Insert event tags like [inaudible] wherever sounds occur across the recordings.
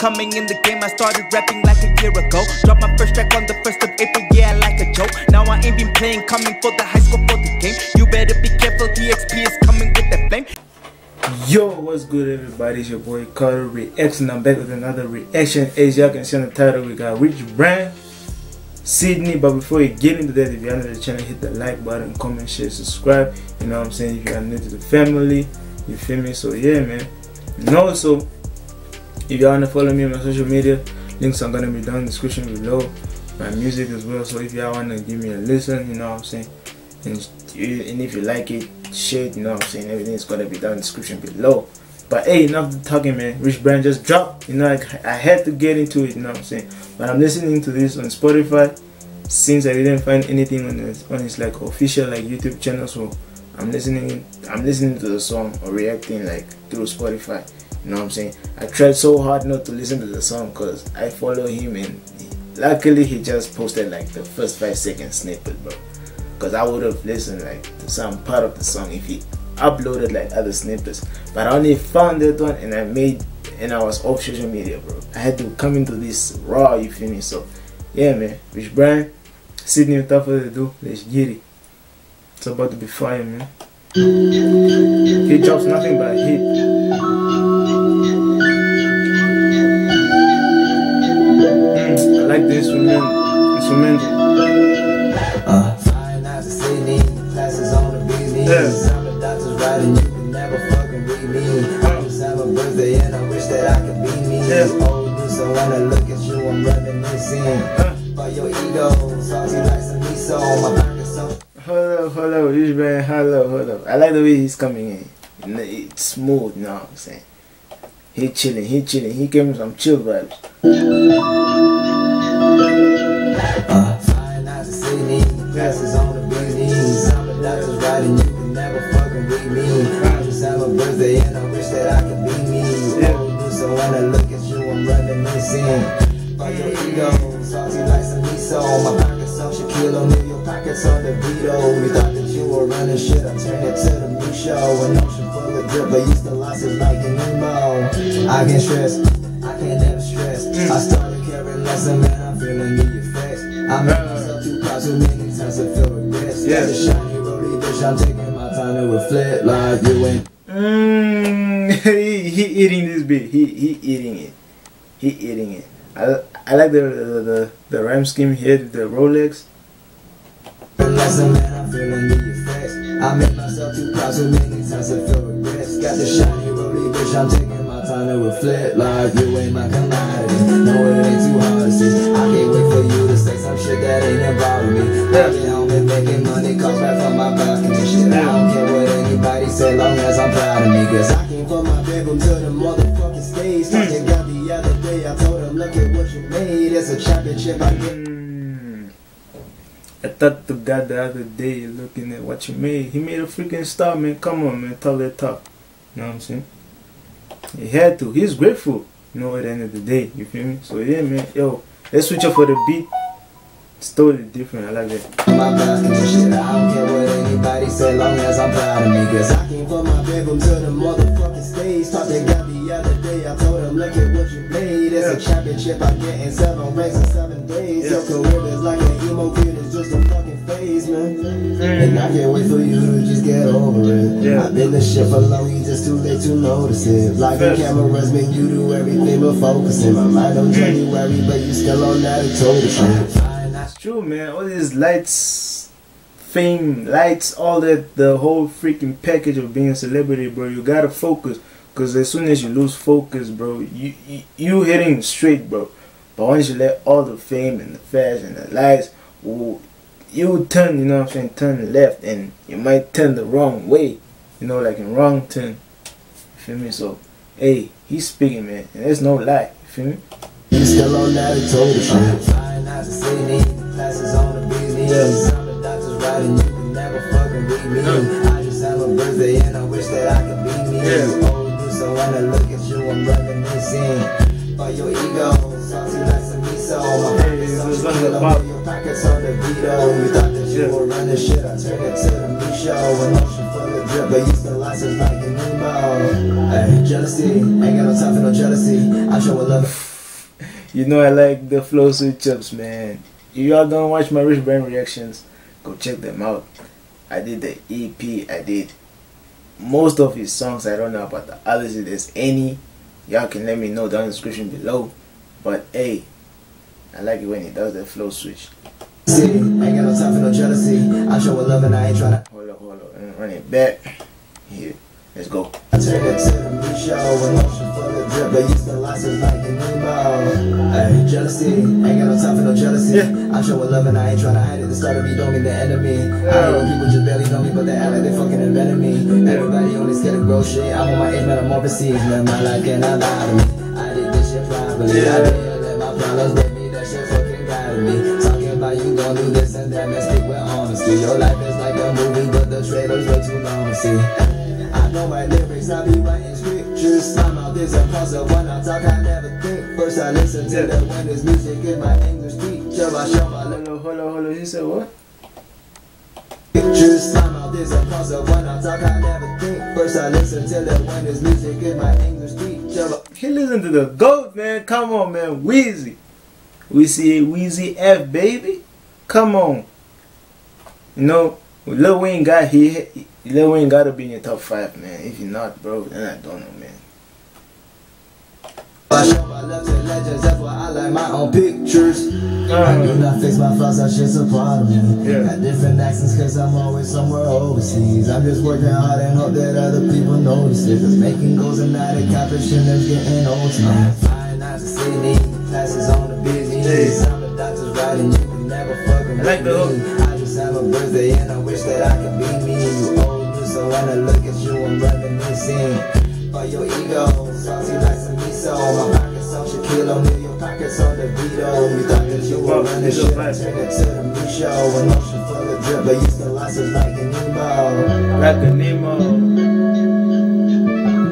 coming in the game. I started rapping like a year ago. Dropped my first track on the 1st of April, yeah, like a joke. Now I ain't been playing, coming for the high score for the game. You better be careful, DXP is coming with the flame. Yo, what's good everybody? It's your boy Carter Reacts and I'm back with another reaction. As y'all can see on the title, we got Rich Brian, Sydney. But before you get into that, if you're new to the channel, hit the like button, comment, share, subscribe. You know what I'm saying? If you are new to the family, you feel me? So yeah, man. And also, if you wanna follow me on my social media, links are gonna be down in the description below. My music as well. So if y'all wanna give me a listen, you know what I'm saying? And, and if you like it, share it, you know what I'm saying? Everything's gonna be down in the description below. But hey, enough talking, man. Rich Brian just dropped. You know, I, I had to get into it. You know what I'm saying? But I'm listening to this on Spotify since I didn't find anything on his on his like official like YouTube channel. So I'm listening. I'm listening to the song or reacting like through Spotify. You know what I'm saying? I tried so hard not to listen to the song because I follow him and luckily he just posted like the first five second snippet, bro. Because I would have listened like to some part of the song if he uploaded like other snippets. But I only found that one and I made and I was off social media, bro. I had to come into this raw, you feel me? So yeah, man. Rich Brian, Sydney, without further ado, let's get it. It's about to be fire, man. He drops nothing but hit. That I could be me. Yeah. This, so when I look at you, I'm reminiscing. For your ego, salty like some miso my pocket, so. Hold up, hold up, Rich Brian, hold up, hold up. I like the way he's coming in. It's smooth, you know what I'm saying? He chilling, he chilling, he gave me some chill vibes. Classes on the business. I'm a doctor's writing, you can never fucking read me. I just have a birthday and I wish that I could be me. This, so when I look at you, I'm reminiscing. For your ego, salty like some miso on my pocket, so Shaquille O'Neal, your pockets on the Vito. You thought that you were running shit, I turned it to the new show. An ocean full of drip, but used to losses like an emo. I get stressed, I can't never stress. I started caring less, and man, I'm feeling the effects. I made myself too proud too many times to feel regrets. Yeah. Got a shiny rollie, bitch, I'm taking my time to reflect like you ain't. Mmm, [laughs] he, he eating this beat. He he eating it. He eating it. I, I like the the, the, the rhyme scheme here, the Rolex. Man, I'm feeling the effects. I made myself too proud too many times to feel regrets. Got the shiny rollie, bitch, I'm taking time to like you ain't my commodity. No, it ain't too hard to see. I can't wait for you to say some shit that ain't involving me. Been home and making money, come back from my balcony shit. I don't care what anybody say, long as I'm proud of me. Cause I came from my bedroom to the motherfucking stage. Talking God the other day, I told him, look at what you made. It's a championship I get. I thought the guy the other day looking at what you made. He made a freaking star, man. Come on, man. Tell that talk. You know what I'm saying? He had to. He's grateful. You know, at the end of the day. You feel me? So yeah, man. Yo, let's switch up for the beat. It's totally different. I like that. my basket and shit. I don't care what anybody say, long as I'm proud of me. Cause I came from my bedroom to the motherfucking stage. Talked to God the other day. I told him, look at what you made. It's a championship. I'm getting seven ranks in seven days. Your career is like an emo kid. It's just a fucking phase, man. Mm. And I can't wait for you to just get over it. Yeah. I've been this shit for long. Just too late to notice it. Like the Facts. cameras make you do everything but focusing. My mind on January, but you still on that October shit. It's true, man. All these lights, fame, lights, all that, the whole freaking package of being a celebrity, bro. You gotta focus, cause as soon as you lose focus, bro, you you, you hitting straight, bro. But once you let all the fame and the fast and the lights, ooh, you turn, you know what I'm saying, turn left, and you might turn the wrong way, you know, like in wrong turn. You feel me? So, hey, he's speaking, man, and there's no lie. You feel me? You still on that October shit. Flying out to Sydney, classes on the business. I'm the doctor's writing, you can never me. I just have a birthday and I wish that I could be me. Yeah. Oh, you so when I look at you, I'm reminiscing. For your ego, salty like some miso. My Hey, pockets this on is like Shaquille a oh. pop. O'Neal, your pockets the Vito. Oh. You thought that you Yeah. were running shit, I turned it to the new show. An ocean full of drip, but you still license like an emo. Hey, jealousy, ain't got no time for no jealousy. I show a love. you know I like the flow switch ups, man. If y'all don't watch my Rich Brian reactions, go check them out. I did the EP, I did most of his songs. I don't know about the others. If there's any, y'all can let me know down in the description below. But hey, I like it when he does the flow switch. See, ain't got no time for no jealousy. I show a love and I ain't tryna Hold run it back. Here, let's go. turn it to the new show. Emotion full of drip, but you still lost like an emo. Ay, jealousy, ain't got no time for no jealousy. Yeah. I show a love and I ain't tryna hide it. The start of me don't mean the enemy. I know people just barely know me, but they act like they fucking invented me. Everybody only scared of grow shit. I'm on my man, I'm. Man, my life cannot lie to me. I did this shit privately. I did let my problems break me. That shit fucking guided me. Talking about you gon' do this and that, man, speak with honesty. Your life is like a movie, but the trailers way too long to see. I know my lyrics, I be writing scriptures. Out this a puzzle when I talk, I never think. First I listen to the windows, music is my English teacher. I show my up, hold up, hold up. He said what? pictures. Out this a puzzle when I talk, I never think. First I listen to the windows, music is my English teacher. He listened to the GOAT, man. Come on, man. Weezy. We see Weezy F, baby. Come on. You know, Lil Wayne got he Lil Wayne gotta be in your top five, man. If you're not, bro, then I don't know, man. I show my love to legends, that's why I like my own pictures. Uh-huh. I do not fix my flaws, that shit's a part of me. Yeah. Got different accents cause I'm always somewhere overseas. I'm just working hard and hope that other people notice it. Cause making goals and not accomplishing is getting old to me. Flying out to Sydney, classes on the business. I'm a doctor's writing, like the me. I just have a birthday and I wish that I could be me. You older, so when I look at you, I'm reminiscing. For your ego, saucy like some miso. My pockets on Shaquille O'Neal, your pockets on the Vito. You thought that you were running a shit, vibe. turn it to the new show. Emotion full of drip, but you still lost it like an emo. Like a Nemo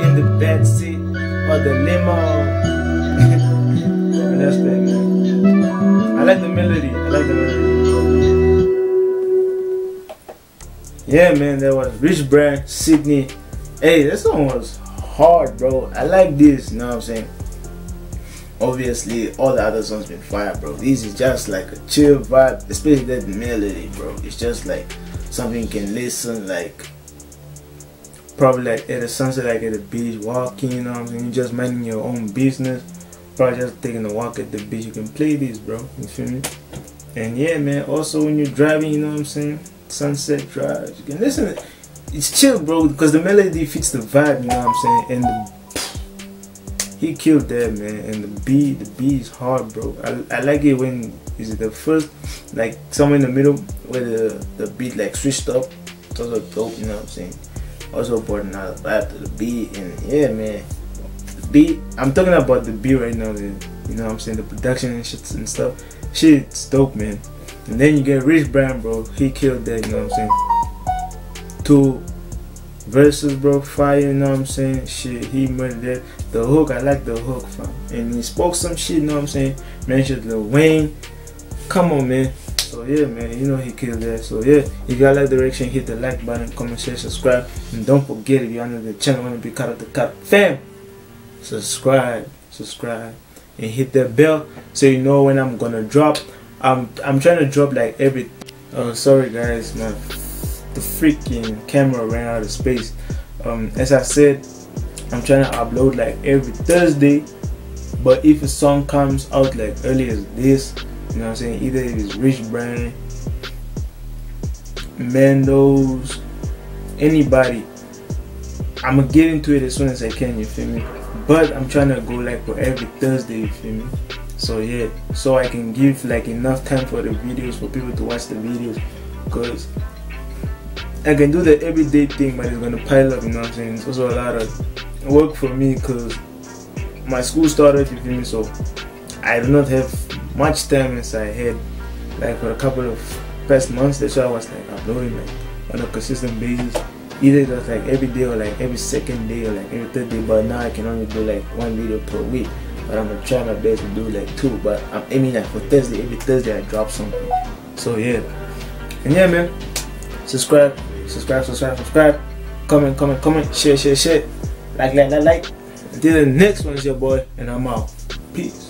in the back seat of the limo. [laughs] That's that, man. I like the melody. I like the melody. Yeah, man, that was Rich Brian, Sydney. Hey, that song was hard, bro. I like this, you know what I'm saying? Obviously, all the other songs been fire, bro. This is just like a chill vibe, especially that melody, bro. It's just like something you can listen, like probably like at a sunset, like at the beach, walking, you know what I'm saying? You're just minding your own business. Probably just taking a walk at the beach. You can play this, bro. You feel me? And yeah, man. Also, when you're driving, you know what I'm saying? Sunset drives. You can listen. It's chill, bro, because the melody fits the vibe. You know what I'm saying? And the, he killed that, man. And the beat, the beat is hard, bro. I, I like it when is it the first, like somewhere in the middle where the the beat like switched up. It's also dope. You know what I'm saying? Also brought another vibe to the beat, and yeah, man. The beat. I'm talking about the beat right now. The, you know what I'm saying? The production and shit and stuff. Shit's dope, man. And then you get Rich Brian, bro. He killed that. You know what I'm saying? Two verses, bro. Fire. You know what I'm saying? Shit, he murdered that. The hook, I like the hook, fam. And he spoke some shit. You know what I'm saying? Mentioned Lil Wayne. Come on, man. So yeah, man, you know he killed that. So yeah, if y'all like the direction, hit the like button, comment, share, subscribe, and don't forget if you're to the channel, want to be cut of the cut fam, subscribe, subscribe, and hit that bell so you know when I'm gonna drop. I'm I'm trying to drop like every. Oh, sorry guys, my the freaking camera ran out of space. Um, as I said, I'm trying to upload like every Thursday. But if a song comes out like early as this, you know what I'm saying? Either it is Rich Brian, Mendo's, anybody. I'm gonna get into it as soon as I can, you feel me? But I'm trying to go like for every Thursday, you feel me? So yeah, so I can give like enough time for the videos for people to watch the videos because I can do the everyday thing, but it's gonna pile up, you know what I'm saying? It's also a lot of work for me because my school started, you feel me? So I do not have much time as I had like for a couple of past months. That's why I was like uploading like on a consistent basis. Either it like every day or like every second day or like every third day. But now I can only do like one video per week. But I'm gonna try my best to do like two. But I'm aiming like for Thursday. Every Thursday I drop something. So yeah. And yeah man. Subscribe, subscribe, subscribe, subscribe. Comment, comment, comment, share, share, share. Like, like, like, like. Until the next one is your boy, and I'm out. Peace.